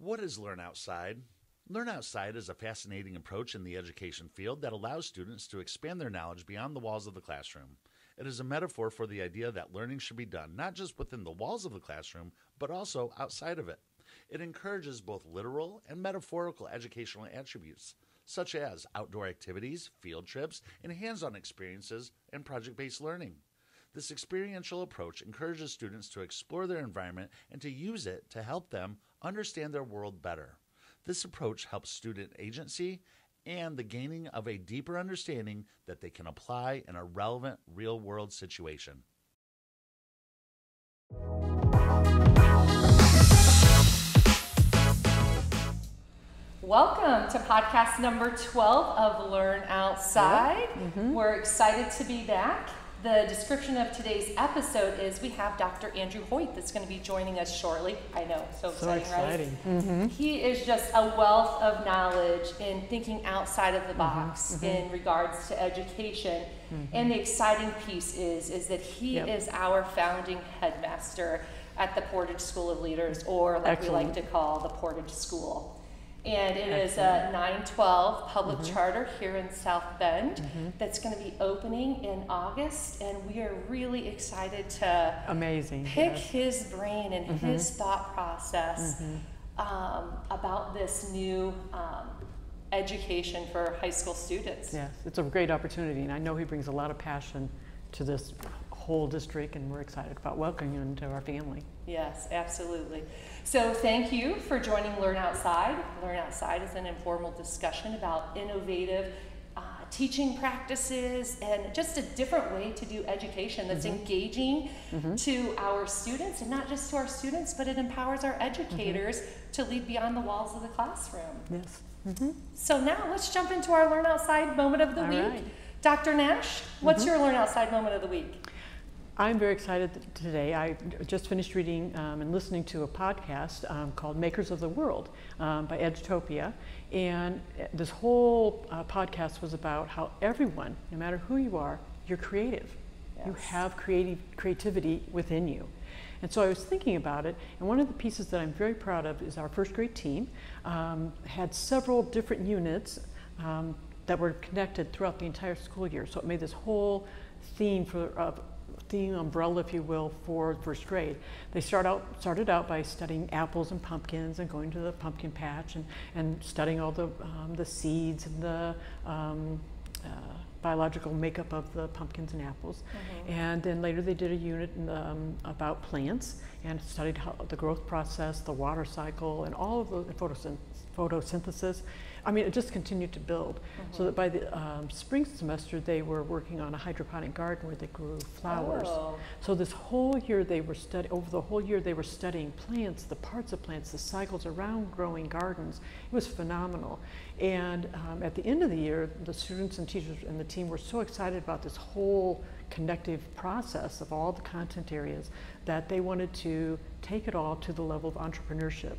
What is Learn Outside? Learn Outside is a fascinating approach in the education field that allows students to expand their knowledge beyond the walls of the classroom. It is a metaphor for the idea that learning should be done not just within the walls of the classroom, but also outside of it. It encourages both literal and metaphorical educational attributes, such as outdoor activities, field trips, and hands on experiences, and project based learning. This experiential approach encourages students to explore their environment and to use it to help them understand their world better. This approach helps student agency and the gaining of a deeper understanding that they can apply in a relevant real world situation. Welcome to podcast number 12 of Learn Outside. Yep. Mm-hmm. We're excited to be back. The description of today's episode is we have Dr. Andrew Hoyt that's going to be joining us shortly. I know, so, so exciting, exciting. right? Mm-hmm. He is just a wealth of knowledge in thinking outside of the mm-hmm. box mm-hmm. in regards to education. Mm-hmm. And the exciting piece is is that he yep. is our founding headmaster at the Portage School of Leaders, or like Excellent. we like to call the Portage School. And it is a 912 public mm-hmm. charter here in South Bend mm-hmm. that's going to be opening in August. And we are really excited to amazing pick yes. his brain and mm-hmm. his thought process mm-hmm. um, about this new um, education for high school students. Yes, it's a great opportunity. And I know he brings a lot of passion to this whole district, and we're excited about welcoming him to our family. Yes, absolutely. So thank you for joining Learn Outside. Learn Outside is an informal discussion about innovative uh, teaching practices and just a different way to do education that's mm-hmm. engaging mm-hmm. to our students and not just to our students, but it empowers our educators mm-hmm. to lead beyond the walls of the classroom. Yes. Mm-hmm. So now let's jump into our Learn Outside moment of the All week. Right. Dr. Nash, what's mm-hmm. your Learn Outside moment of the week? I'm very excited today. I just finished reading um, and listening to a podcast um, called Makers of the World um, by Edutopia. And this whole uh, podcast was about how everyone, no matter who you are, you're creative. Yes. You have creative creativity within you. And so I was thinking about it, and one of the pieces that I'm very proud of is our first grade team um, had several different units um, that were connected throughout the entire school year. So it made this whole theme for uh, theme umbrella, if you will, for first grade. They start out, started out by studying apples and pumpkins and going to the pumpkin patch and, and studying all the, um, the seeds and the um, uh, biological makeup of the pumpkins and apples. Mm-hmm. And then later they did a unit in, um, about plants and studied how, the growth process, the water cycle, and all of the photosynthesis. I mean, it just continued to build. Mm-hmm. So that by the um, spring semester, they were working on a hydroponic garden where they grew flowers. Oh. So this whole year, they were studying, over the whole year, they were studying plants, the parts of plants, the cycles around growing gardens. It was phenomenal. And um, at the end of the year, the students and teachers and the team were so excited about this whole connective process of all the content areas that they wanted to take it all to the level of entrepreneurship.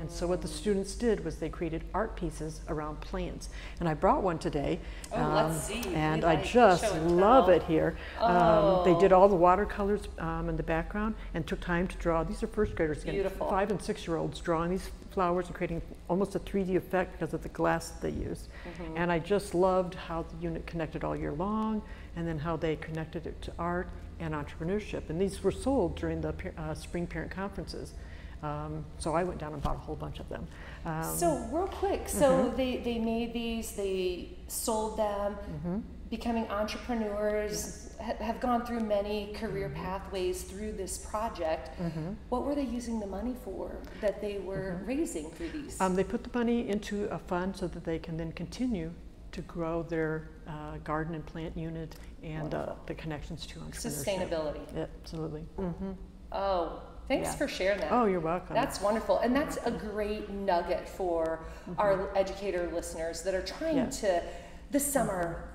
And so what the students did was they created art pieces around plants. And I brought one today. Oh, um, let's see. And I just love it here. Oh. Um, they did all the watercolors um, in the background and took time to draw. These are first graders, again, Beautiful. five and six year olds drawing these flowers and creating almost a 3D effect because of the glass that they used. Mm-hmm. And I just loved how the unit connected all year long and then how they connected it to art and entrepreneurship. And these were sold during the uh, spring parent conferences. Um, so I went down and bought a whole bunch of them. Um, so real quick, so mm-hmm. they, they made these, they sold them, mm-hmm. becoming entrepreneurs, yes. ha- have gone through many career mm-hmm. pathways through this project. Mm-hmm. What were they using the money for that they were mm-hmm. raising through these? Um, they put the money into a fund so that they can then continue to grow their uh, garden and plant unit and uh, the connections to entrepreneurship. Sustainability. Yeah, absolutely. Mm-hmm. Oh, Thanks yeah. for sharing that. Oh, you're welcome. That's wonderful. And that's a great nugget for mm-hmm. our educator listeners that are trying yeah. to, this summer,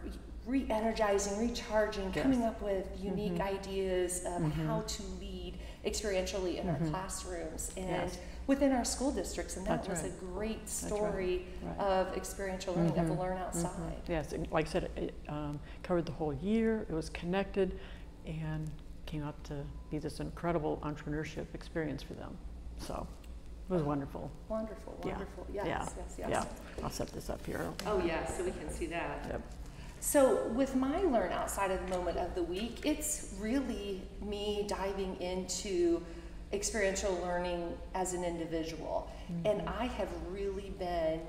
re energizing, recharging, yes. coming up with unique mm-hmm. ideas of mm-hmm. how to lead experientially in our mm-hmm. classrooms and yes. within our school districts. And that that's was right. a great story right. Right. of experiential learning, of mm-hmm. learn outside. Mm-hmm. Yes, like I said, it um, covered the whole year, it was connected, and came out to be this incredible entrepreneurship experience for them. So. It was wonderful. Wonderful, Yeah. wonderful. Yes, Yeah. yes, yes. Yeah. I'll set this up here. Oh, yeah, so we can see that. Yep. So, with my Learn Outside of the Moment of the week, it's really me diving into experiential learning as an individual. Mm-hmm. And I have really been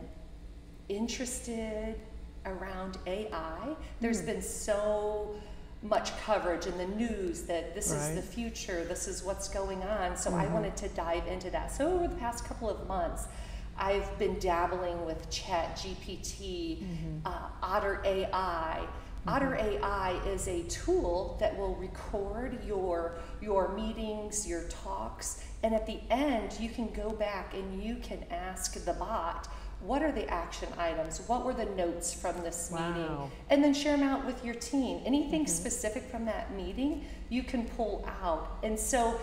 interested around AI. There's mm. been so much coverage in the news that this is the future, this is what's going on. So I mm-hmm. wanted to dive into that. So over the past couple of months, I've been dabbling with Chat GPT, mm-hmm. uh, Otter AI. Mm-hmm. Otter AI is a tool that will record your your meetings, your talks, and at the end you can go back and you can ask the bot, what are the action items? What were the notes from this meeting? And then share them out with your team. Anything mm-hmm. specific from that meeting, you can pull out. And so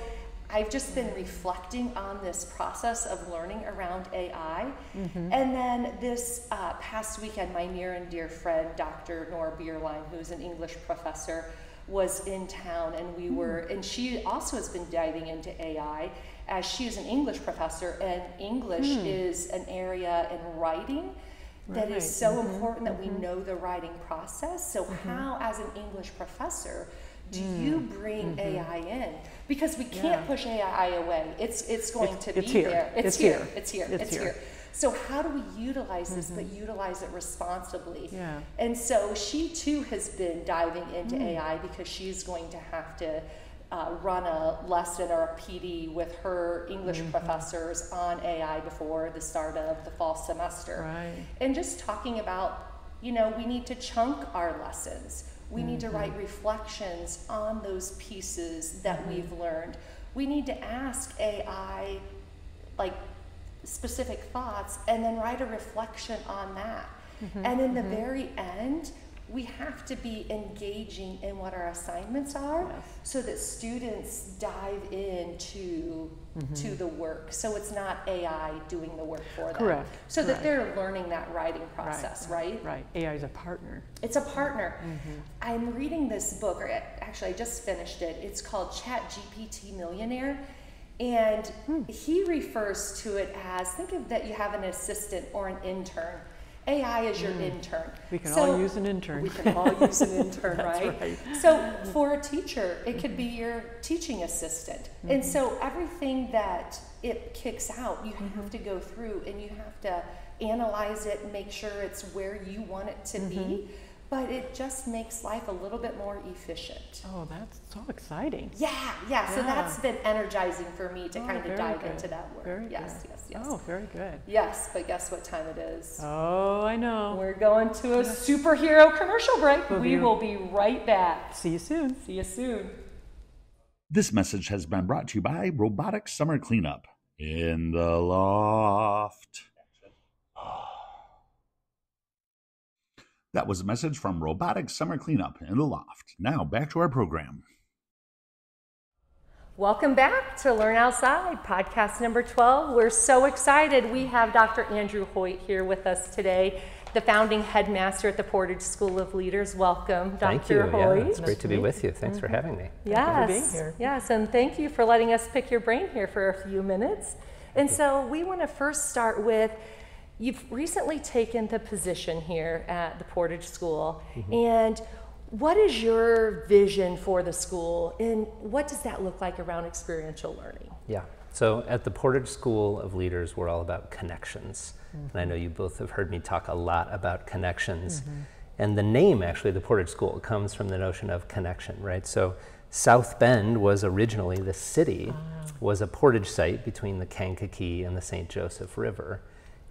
I've just been reflecting on this process of learning around AI. Mm-hmm. And then this uh, past weekend, my near and dear friend, Dr. Nora Bierlein, who's an English professor, was in town and we hmm. were, and she also has been diving into AI as she is an English professor, and English hmm. is an area in writing that Right. is so mm-hmm. important that we mm-hmm. know the writing process. So, mm-hmm. how, as an English professor, do hmm. you bring AI in? Because we can't Yeah. push AI away. It's it's going It's- to it's be here. there. It's, It's here. here. It's here. It's here. here. So how do we utilize this, but utilize it responsibly? Yeah. And so she too has been diving Mm. into hmm. AI because she's going to have to uh, run a lesson or a PD with her English Mm-hmm. professors on AI before the start of the fall semester. Right. And just talking about, you know, we need to chunk our lessons. We need to Mm-hmm. write reflections on those pieces that Mm-hmm. we've learned. We need to ask AI, like, specific thoughts and then write a reflection on that. Mm-hmm, And in the very end, we have to be engaging in what our assignments are Yes. so that students dive into to the work. So it's not AI doing the work for them. Correct, So that they're learning that writing process, right? Right. AI is a partner. It's a partner. Mm-hmm. I'm reading this book, or actually, I just finished it. It's called Chat GPT Millionaire. And Hmm. he refers to it as think of that you have an assistant or an intern. AI is your intern. Hmm. We can So- all use an intern. We can all use an intern, That's right? right. So for a teacher, it could be your teaching assistant. And Mm-hmm. so everything that it kicks out, you Mm-hmm. have to go through and you have to analyze it and make sure it's where you want it to Mm-hmm. be. But it just makes life a little bit more efficient. Oh, that's so exciting. Yeah, yeah. So Yeah. that's been energizing for me to Oh, kind of dive good. into that work. Very yes, good. yes, yes. Oh, very good. Yes, but guess what time it is? Oh, I know. We're going to a superhero commercial break. Will We you- will be right back. See you soon. See you soon. This message has been brought to you by Robotic Summer Cleanup in the Loft. That was a message from Robotic Summer Cleanup in the Loft. Now back to our program. Welcome back to Learn Outside, podcast number 12. We're so excited. We have Dr. Andrew Hoyt here with us today, the founding headmaster at the Portage School of Leaders. Welcome, Dr. Thank you. Yeah, it's great to be with you. Thanks for mm-hmm. having me. Yes, for being here. yes, and thank you for letting us pick your brain here for a few minutes. And so we want to first start with you've recently taken the position here at the Portage School, Mm-hmm. and what is your vision for the school, and what does that look like around experiential learning? Yeah. So at the Portage School of Leaders, we're all about connections. And I mm-hmm. know you both have heard me talk a lot about connections. Mm-hmm. And the name, actually, the Portage School, comes from the notion of connection, right? So South Bend was originally the city, ah. was a portage site between the Kankakee and the St. Joseph River.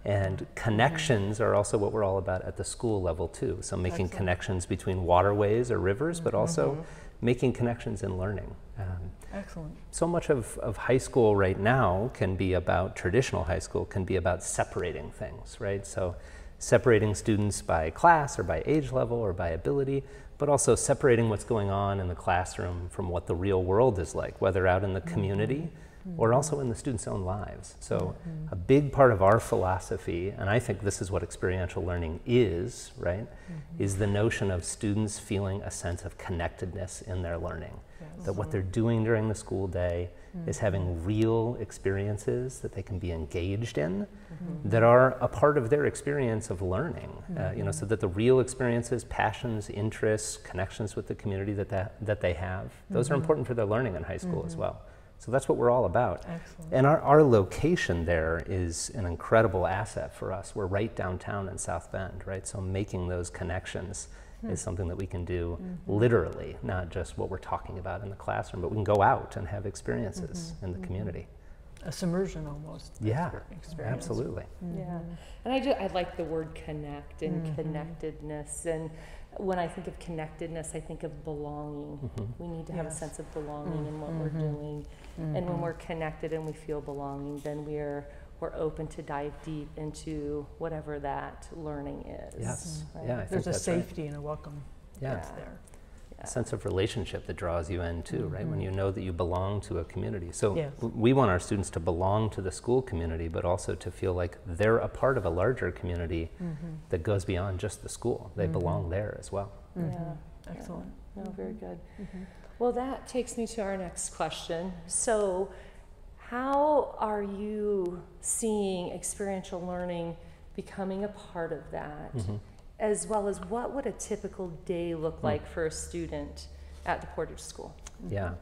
And mm-hmm. connections are also what we're all about at the school level, too. So making connections between waterways or rivers, but mm-hmm. also mm-hmm. making connections in learning. Um, Excellent. so much of, of high school right now can be about traditional high school can be about separating things right so separating students by class or by age level or by ability but also separating what's going on in the classroom from what the real world is like whether out in the community Hmm. or also in the students' own lives. So hmm. a big part of our philosophy and i think this is what experiential learning is right mm-hmm. is the notion of students feeling a sense of connectedness in their learning. That what hmm. they're doing during the school day is having real experiences that they can be engaged in mm-hmm. that are a part of their experience of learning. Uh, you know, mm-hmm. so that the real experiences, passions, interests, connections with the community that, that, that they have, those are important for their learning in high school as well. So that's what we're all about. Excellent. And our, our location there is an incredible asset for us. We're right downtown in South Bend, right? So making those connections hmm. is something that we can do mm-hmm. literally, not just what we're talking about in the classroom, but we can go out and have experiences mm-hmm. in the mm-hmm. community. A submersion almost. Yeah, experience. absolutely. Yeah, and I do. I like the word connect and connectedness. And when I think of connectedness, I think of belonging. We need to have a sense of belonging mm. in what we're doing. And when mm-hmm. we're connected and we feel belonging, then we're we're open to dive deep into whatever that learning is. Yes. Mm-hmm. right? Yeah, I think There's a that's right. safety and a welcome Yeah. Yeah. there. a sense of relationship that draws you in too, right? When mm-hmm. you know that you belong to a community. So Yes. we want our students to belong to the school community, but also to feel like they're a part of a larger community that goes beyond just the school. They belong there as well. Yeah. Excellent. No, very good. Well, that takes me to our next question. So, how are you seeing experiential learning becoming a part of that? Mm-hmm. As well as what would a typical day look hmm. like for a student at the Portage School? Yeah.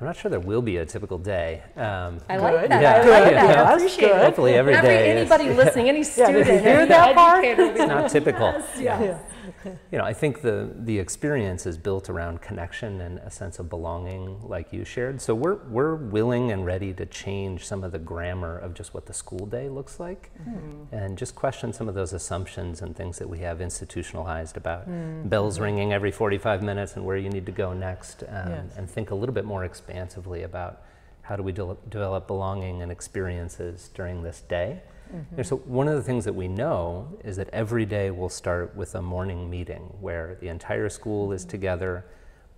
I'm not sure there will be a typical day. Um, I like Good. that. Yeah. I like Good. that. Yeah. I appreciate it. Hopefully every Every, day is- anybody listening, any student, you hear that part? educator will be not typical. yeah. You know, I think the the experience is built around connection and a sense of belonging, like you shared. So we're we're willing and ready to change some of the grammar of just what the school day looks like, and just question some of those assumptions and things that we have institutionalized about bells ringing every 45 minutes and where you need to go next, um, Yes. and think a little bit more expansively about how do we de- develop belonging and experiences during this day. Mm-hmm. And so one of the things that we know is that every day we'll start with a morning meeting where the entire school is mm-hmm. together,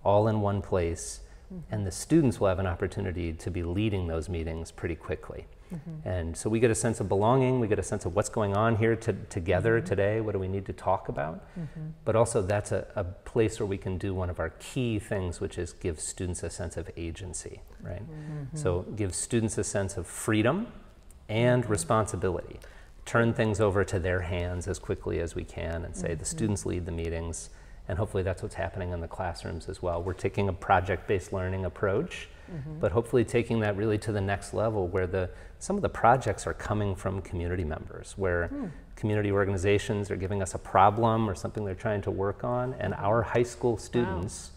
all in one place, mm-hmm. and the students will have an opportunity to be leading those meetings pretty quickly. And so we get a sense of belonging, we get a sense of what's going on here to, together mm-hmm. today, what do we need to talk about? Mm-hmm. But also, that's a, a place where we can do one of our key things, which is give students a sense of agency, right? Mm-hmm. So, give students a sense of freedom and responsibility. Turn things over to their hands as quickly as we can and say the students lead the meetings, and hopefully that's what's happening in the classrooms as well. We're taking a project based learning approach, Mm-hmm. but hopefully taking that really to the next level where the, some of the projects are coming from community members, where hmm. community organizations are giving us a problem or something they're trying to work on, and mm-hmm. our high school students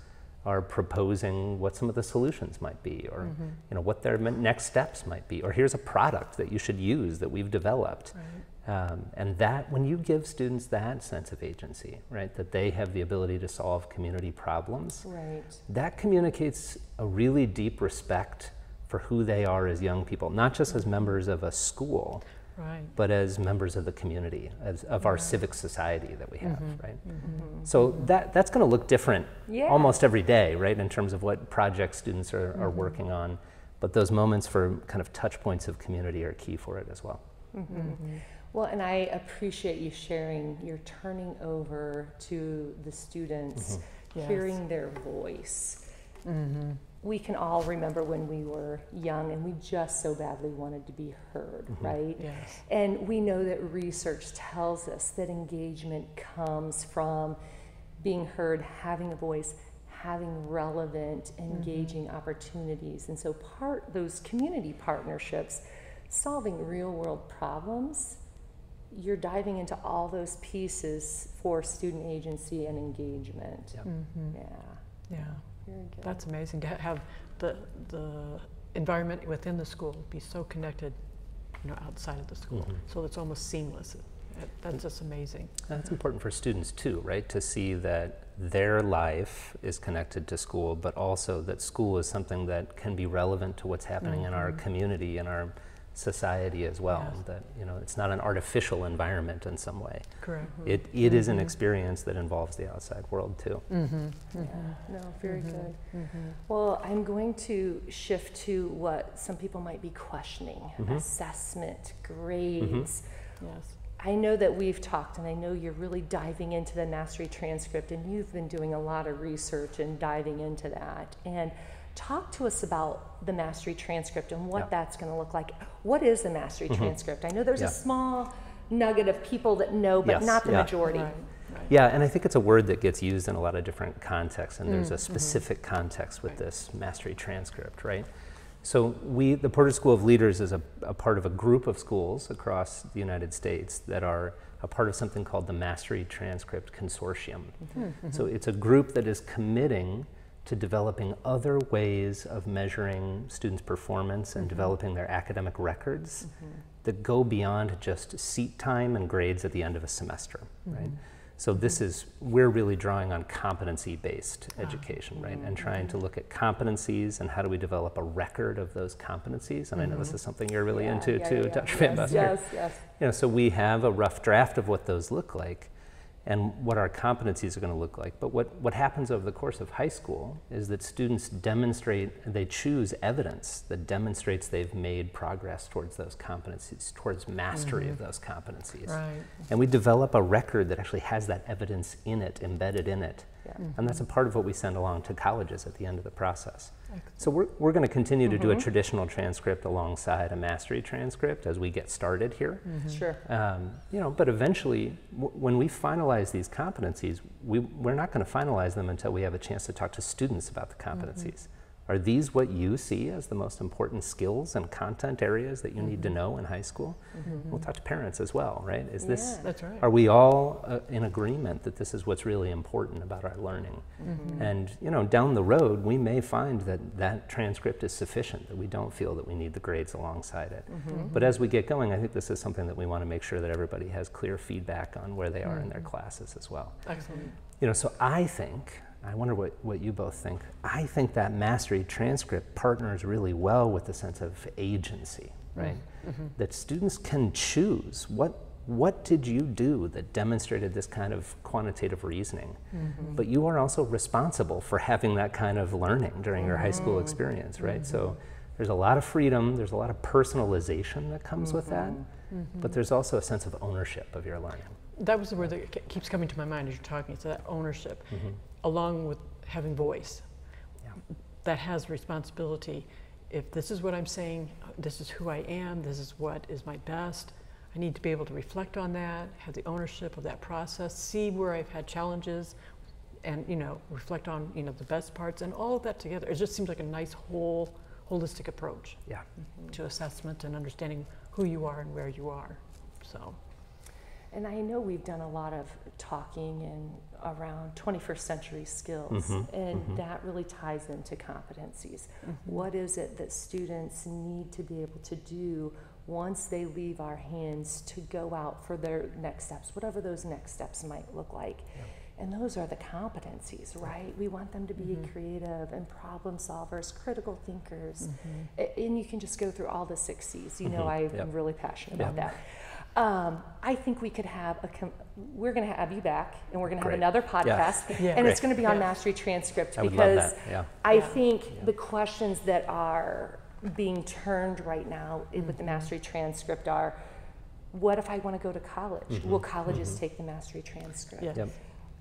are proposing what some of the solutions might be or mm-hmm. you know what their next steps might be. Or here's a product that you should use that we've developed um, and that when you give students that sense of agency right that they have the ability to solve community problems Right. that communicates a really deep respect for who they are as young people not just as mm-hmm. members of a school Right. but as members of the community, as, of our civic society that we have, mm-hmm. right? Mm-hmm. So that, that's going to look different Yeah. almost every day, right, in terms of what projects students are, are working on. But those moments for kind of touch points of community are key for it as well. Mm-hmm. Mm-hmm. Well, and I appreciate you sharing, you're turning over to the students, mm-hmm. Yes. hearing their voice. We can all remember when we were young and we just so badly wanted to be heard, right? Yes. And we know that research tells us that engagement comes from being heard, having a voice, having relevant, engaging opportunities. And so part those community partnerships, solving real world problems, you're diving into all those pieces for student agency and engagement. Yep. Mm-hmm. Yeah, Yeah. very good. That's amazing to have the, the environment within the school be so connected, you know, outside of the school. Mm-hmm. So it's almost seamless. That's just amazing. That's important for students too, right? To see that their life is connected to school, but also that school is something that can be relevant to what's happening in our mm-hmm. community in our society as well. Yes. That you know, it's not an artificial environment in some way. Correct. It, it mm-hmm. is an mm-hmm. experience that involves the outside world too. Mm-hmm. mm-hmm. Yeah, no, very good. Well, I'm going to shift to what some people might be questioning assessment, grades. Yes. I know that we've talked, and I know you're really diving into the mastery transcript, and you've been doing a lot of research and diving into that. And talk to us about the mastery transcript and what yeah. that's going to look like. What is the mastery mm-hmm. transcript? I know there's yeah. a small nugget of people that know, but yes. not the yeah. majority. Right. Yeah, and I think it's a word that gets used in a lot of different contexts, and mm. there's a mm-hmm. specific mm-hmm. context with right. this mastery transcript, right? So we, the Portage School of Leaders is a, a, part of a group of schools across the United States that are a part of something called the Mastery Transcript Consortium. Mm-hmm. So it's a group that is committing to developing other ways of measuring students' performance and mm-hmm. developing their academic records mm-hmm. that go beyond just seat time and grades at the end of a semester, right? Mm-hmm. So this is, we're really drawing on competency-based ah, education, right? And trying to look at competencies and how do we develop a record of those competencies? And I know this is something you're really yeah, into yeah, too, yeah, Dr. Van. Yes, yes. You know, so we have a rough draft of what those look like and what our competencies are going to look like. But what, what happens over the course of high school is that students demonstrate, they choose evidence that demonstrates they've made progress towards those competencies, towards mastery mm-hmm. of those competencies. Right. And we develop a record that actually has that evidence in it, embedded in it. Yeah. Mm-hmm. And that's a part of what we send along to colleges at the end of the process. So we're, we're going to continue to mm-hmm. do a mm-hmm. traditional transcript alongside a mastery transcript as we get started here. Mm-hmm. Sure. Um, you know, but eventually, w- when we finalize these competencies, we, we're not going to finalize them until we have a chance to talk to students about the competencies. Are these what you see as the most important skills and content areas that you mm-hmm. need to mm-hmm. know in high school? Mm-hmm. We'll talk to parents as well, right? Is yeah. this That's right. are we all uh, in agreement that this is what's really important about our learning? Mm-hmm. And you know, down the road, we may find that that transcript is sufficient that we don't feel that we need the grades alongside it. Mm-hmm. But as we get going, I think this is something that we want to make sure that everybody has clear feedback on where they are in their mm-hmm. classes as well. Excellent. You know, so I think I wonder what, what you both think. I think that mastery transcript partners really well with the sense of agency, right? Mm-hmm. That students can choose what what did you do that demonstrated this kind of quantitative reasoning? Mm-hmm. But you are also responsible for having that kind of learning during mm-hmm. your high school mm-hmm. experience, right? So mm-hmm. there's a lot of freedom, there's a lot of personalization that comes with that, mm-hmm. but there's also a sense of ownership of your learning. That was the word that keeps coming to my mind as you're talking. It's that ownership along with having voice. Yeah. That has responsibility. If this is what I'm saying, this is who I am, this is what is my best, I need to be able to reflect on that, have the ownership of that process, see where I've had challenges, and you know, reflect on you know the best parts and all of that together. It just seems like a nice whole holistic approach yeah. To assessment and understanding who you are and where you are. So and I know we've done a lot of talking and around 21st century skills, mm-hmm, and mm-hmm. that really ties into competencies. Mm-hmm. What is it that students need to be able to do once they leave our hands to go out for their next steps, whatever those next steps might look like? Yeah. And those are the competencies, right? We want them to be mm-hmm. creative and problem solvers, critical thinkers. Mm-hmm. And you can just go through all the six C's. You know, mm-hmm. I'm yep. really passionate about that. Um, I think we could have a. Com- we're going to have you back, and we're going to have another podcast, yeah. and Great. it's going to be on yeah. Mastery Transcript I because yeah. I think the questions that are being turned right now mm-hmm. with the mm-hmm. Mastery Transcript are, what if I want to go to college? Mm-hmm. Will colleges mm-hmm. take the Mastery Transcript? Yep.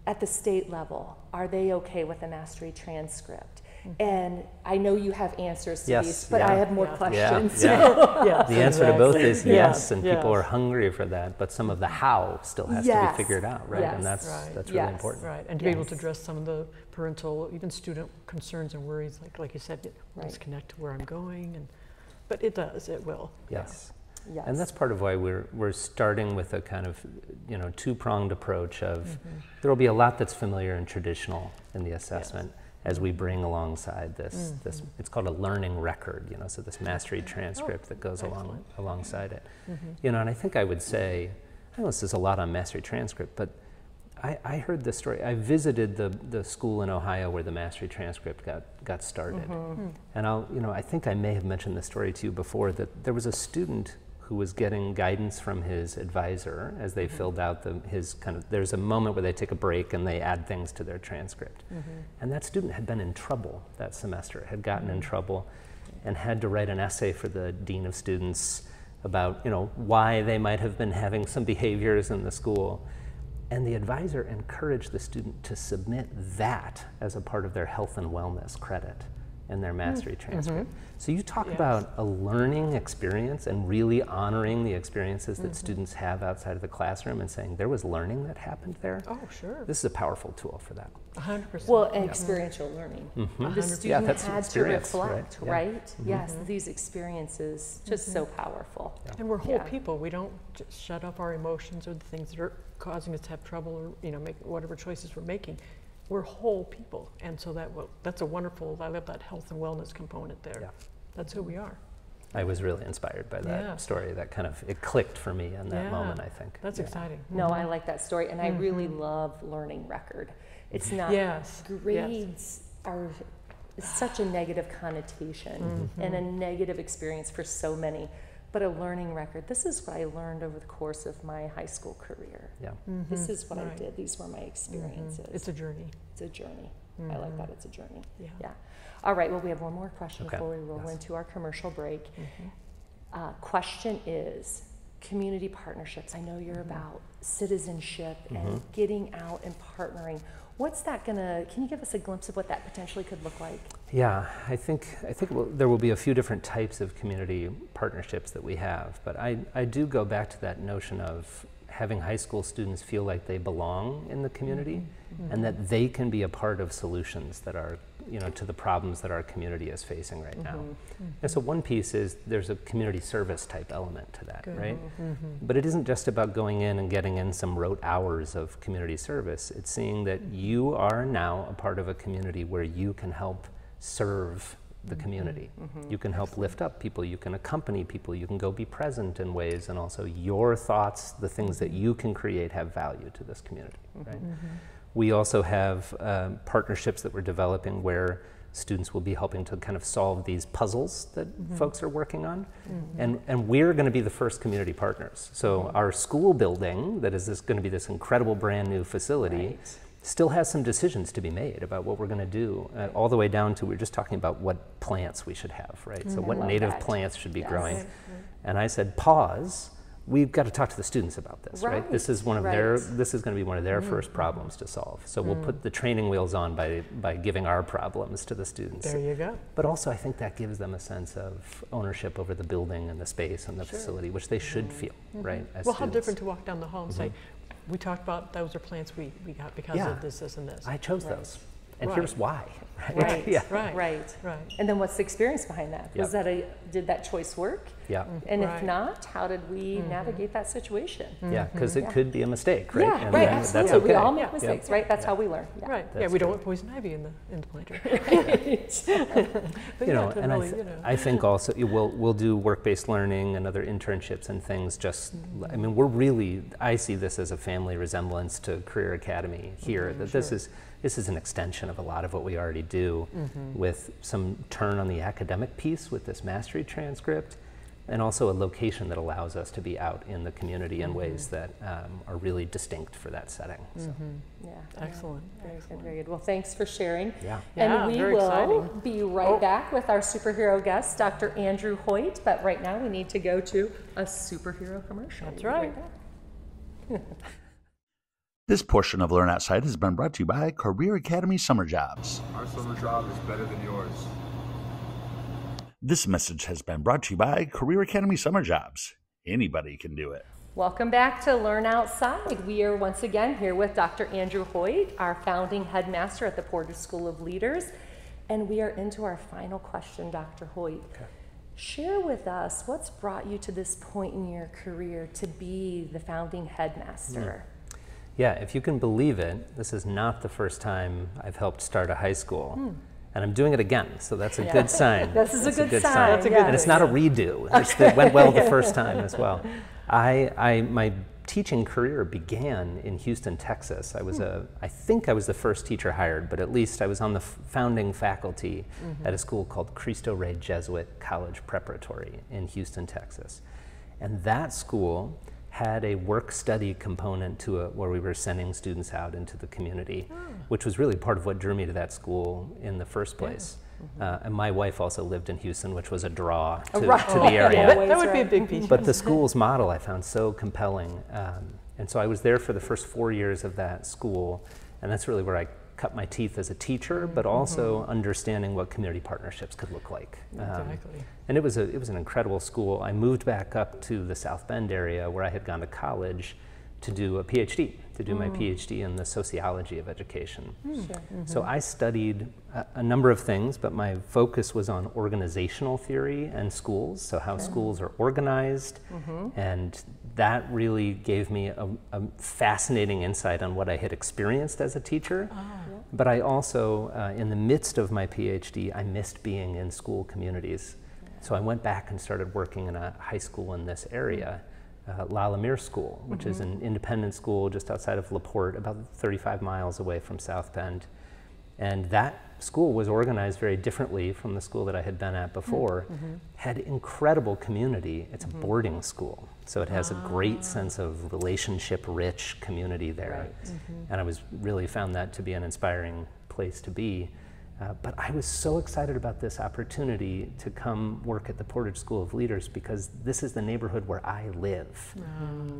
At the state level, are they okay with the Mastery Transcript? And I know you have answers to yes, these, but yeah. I have more questions. Yeah, yeah. the answer exactly. to both is yes, and people are hungry for that, but some of the how still has yes. to be figured out, right? Yes. And that's right. that's really important. Right, and to be able to address some of the parental, even student concerns and worries, like like you said, it right. does connect to where I'm going, and but it does, it will. Yes. Yes. And that's part of why we're, we're starting with a kind of you know two pronged approach of mm-hmm. there will be a lot that's familiar and traditional in the assessment, yes as we bring alongside this, mm-hmm. this it's called a learning record, you know, so this mastery transcript oh, that goes excellent. along alongside it. Mm-hmm. You know, and I think I would say, I know this is a lot on mastery transcript, but I, I heard this story. I visited the, the school in Ohio where the mastery transcript got, got started. Mm-hmm. Hmm. And I'll, you know, I think I may have mentioned this story to you before that there was a student who was getting guidance from his advisor as they mm-hmm. filled out the, his kind of, there's a moment where they take a break and they add things to their transcript. Mm-hmm. And that student had been in trouble that semester, had gotten in mm-hmm. trouble and had to write an essay for the dean of students about, you know, why they might have been having some behaviors in the school. And the advisor encouraged the student to submit that as a part of their health and wellness credit in their hmm. mastery Mm-hmm. So you talk Yes. about a learning experience and really honoring the experiences Mm-hmm. that students have outside of the classroom and saying there was learning that happened there. Oh, sure. This is a powerful tool for that. A hundred percent. Well, and experiential learning. Mm-hmm. The hundred- student that's had to experience, right? Yeah. right? Mm-hmm. Yes, mm-hmm. these experiences, just so powerful. And we're whole Yeah. people. We don't just shut up our emotions or the things that are causing us to have trouble or, you know, make whatever choices we're making. We're whole people. And so that will, that's a wonderful, I love that health and wellness component there. Yeah. That's who we are. I was really inspired by that Yeah. story. That kind of it clicked for me in that Yeah. moment. I think. That's Yeah. exciting. No, I mm-hmm. like that story, and I mm-hmm. really love learning record. It's not Yes. grades are such a negative connotation mm-hmm. and a negative experience for so many. But a learning record, this is what I learned over the course of my high school career. Yeah. Mm-hmm. This is what I did. These were my experiences. Mm-hmm. It's a journey. It's a journey. I like mm-hmm. that. It's a journey. Yeah. Yeah. All right. Well, we have one more question Okay. before we roll Yes. into our commercial break. Uh, question is community partnerships. I know you're about citizenship and getting out and partnering. What's that gonna? Can you give us a glimpse of what that potentially could look like? Yeah, I think I think we'll, there will be a few different types of community partnerships that we have, but I I do go back to that notion of having high school students feel like they belong in the community mm-hmm. Mm-hmm. and that they can be a part of solutions that are you know to the problems that our community is facing right now. Mm-hmm. And so one piece is there's a community service type element to that, right? But it isn't just about going in and getting in some rote hours of community service. It's seeing that you are now a part of a community where you can help serve the mm-hmm. community. Mm-hmm. You can help lift up people, you can accompany people, you can go be present in ways, and also your thoughts, the things that mm-hmm. you can create, have value to this community. Right? We also have um, partnerships that we're developing where students will be helping to kind of solve these puzzles that folks are working on. And, and we're going to be the first community partners. So our school building, that is this, going to be this incredible brand new facility, Right. Still has some decisions to be made about what we're going to do, uh, all the way down to we are just talking about what plants we should have, right? So what native that. plants should be Yes. growing. Right, And I said, pause. We've got to talk to the students about this, right? This is one of their. right. Mm-hmm. This is going to be one of their first problems to solve. So we'll put the training wheels on by by giving our problems to the students. There you go. But also, I think that gives them a sense of ownership over the building and the space and the facility, which they should feel, right? Mm-hmm. Well, how different to walk down the hall and say, we talked about those are plants we, we got because Yeah. of this, this, and this. I chose Right. those, and Right. here's why. Right? Right. yeah. Right. Right. Right. And then what's the experience behind that? Was Yep. that a did that choice work? Yeah. Mm-hmm. And if not, how did we mm-hmm. navigate that situation? Yeah, because it Yeah. could be a mistake, right? Yeah, And right. then Absolutely. That's okay. We all make Yeah. mistakes, right? That's how we learn. Yeah. Right. Yeah, That's we don't true. want poison ivy in the in the planter. You know, and really, I, th- you know. I think also we'll we'll do work-based learning and other internships and things. Just, I mean, we're really. I see this as a family resemblance to Career Academy here. that this is this is an extension of a lot of what we already do, mm-hmm. with some turn on the academic piece with this mastery transcript, and also a location that allows us to be out in the community in ways mm-hmm. that um, are really distinct for that setting. So, mm-hmm. Yeah. Excellent. Very good, very good. Well, thanks for sharing. yeah. And Yeah, we very will exciting. be right Oh. back with our superhero guest, Dr. Andrew Hoyt. But right now, we need to go to a superhero commercial. That's We'll right. back. This portion of Learn Outside has been brought to you by Career Academy Summer Jobs. Our summer job is better than yours. This message has been brought to you by Career Academy Summer Jobs. Anybody can do it. Welcome back to Learn Outside. We are once again here with Dr. Andrew Hoyt, our founding headmaster at the Portage School of Leaders. And we are into our final question, Dr. Hoyt. Share with us what's brought you to this point in your career to be the founding headmaster. Hmm. Yeah, if you can believe it, this is not the first time I've helped start a high school. Hmm. And I'm doing it again, so that's a good sign. This is a That's good sign, That's a good And it's not a redo. It's it went well the first time as well. I, I, my teaching career began in Houston, Texas. I was hmm. a, I think I was the first teacher hired, but at least I was on the f- founding faculty mm-hmm. at a school called Cristo Rey Jesuit College Preparatory in Houston, Texas. And that school had a work study component to it where we were sending students out into the community, which was really part of what drew me to that school in the first place. Uh, and my wife also lived in Houston, which was a draw to, Right. to the Oh, area. yeah. that, that would be a big piece. But the school's model I found so compelling. Um, and so I was there for the first four years of that school. And that's really where I cut my teeth as a teacher, but also understanding what community partnerships could look like. Um, Exactly. and it was, a, it was an incredible school. I moved back up to the South Bend area where I had gone to college to do a PhD, to do my mm. PhD in the sociology of education. Hmm. Sure. Mm-hmm. So I studied a, a number of things, but my focus was on organizational theory and schools, so how schools are organized. Mm-hmm. And that really gave me a, a fascinating insight on what I had experienced as a teacher. Ah. But I also, uh, in the midst of my PhD, I missed being in school communities. So I went back and started working in a high school in this area, uh, La Lumiere School, which is mm-hmm. an independent school just outside of LaPorte, about 35 miles away from South Bend. And that school was organized very differently from the school that I had been at before. Mm-hmm. Mm-hmm. Had incredible community. It's a boarding school, so it has a great ah. sense of relationship-rich community there. And I was really found that to be an inspiring place to be. Uh, but I was so excited about this opportunity to come work at the Portage School of Leaders because this is the neighborhood where I live.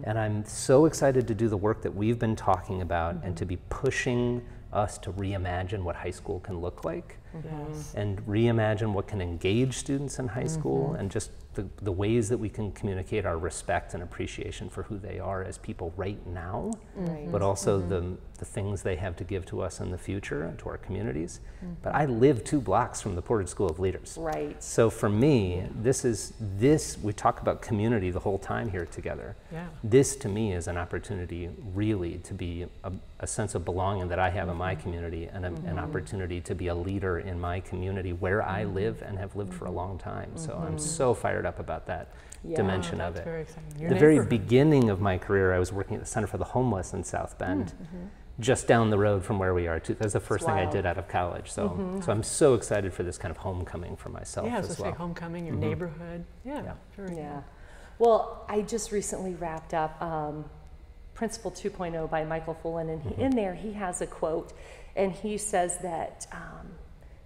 And I'm so excited to do the work that we've been talking about and to be pushing us to reimagine what high school can look like Yes. and reimagine what can engage students in high school mm-hmm. and just the, the ways that we can communicate our respect and appreciation for who they are as people right now, Right. but also mm-hmm. the, the things they have to give to us in the future and to our communities. Mm-hmm. But I live two blocks from the Portage School of Leaders. Right. So for me, this is this we talk about community the whole time here together. Yeah. This to me is an opportunity really to be a, a sense of belonging that I have in my community and a, an opportunity to be a leader in my community where I mm-hmm. live and have lived for a mm-hmm. long time. So I'm mm-hmm. so fired up about that Yeah. dimension of it. very exciting. Your the very beginning of my career, I was working at the Center for the Homeless in South Bend, just down the road from where we are. Too. That's the first thing I did out of college. So, so I'm so excited for this kind of homecoming for myself Yeah, I was as gonna well. say homecoming, your neighborhood. Yeah, Yeah. very Yeah. good. Well, I just recently wrapped up um, Principal 2.0 by Michael Fullan, and he, in there he has a quote, and he says that um,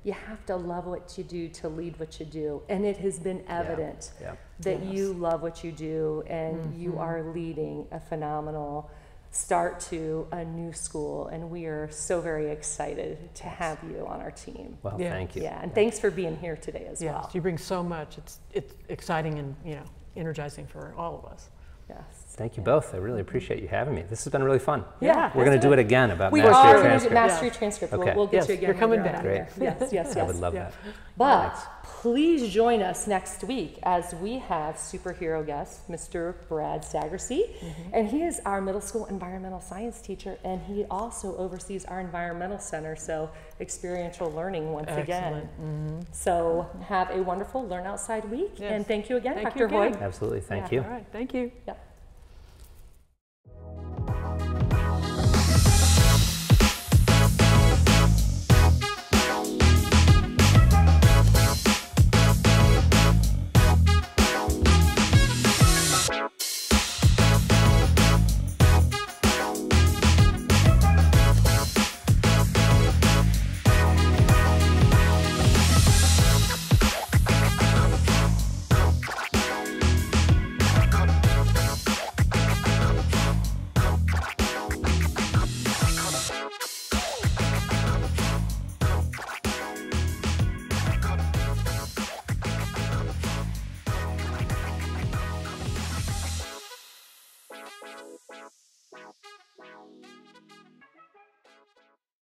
you have to love what you do to lead what you do, and it has been evident Yeah. that you love what you do, and you mm-hmm. are leading a phenomenal start to a new school, and we are so very excited to have you on our team. Well, Yeah. thank you. Yeah, and thanks for being here today as Yes, well. you bring so much. It's it's exciting and you know energizing for all of us. Yes. Thank you both. I really appreciate you having me. This has been really fun. Yeah, We're going to do do it again about We mastery are of going to transcript. do mastery transcript. We'll, Okay. we'll get Yes, you again. you're coming back. there. Yes, yes, yes. I would love Yeah. that. But Thanks. please join us next week as we have superhero guest, Mr. Brad Staggersey. Mm-hmm. And he is our middle school environmental science teacher, and he also oversees our environmental center, so experiential learning once again. Excellent. So have a wonderful Learn Outside week, Yes. and thank you again, Thank Dr. you again. Hoyt. Absolutely. Thank Yeah. you. All right, thank you. Yep.